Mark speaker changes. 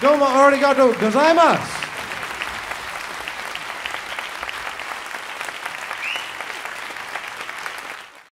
Speaker 1: どうもありがとうございます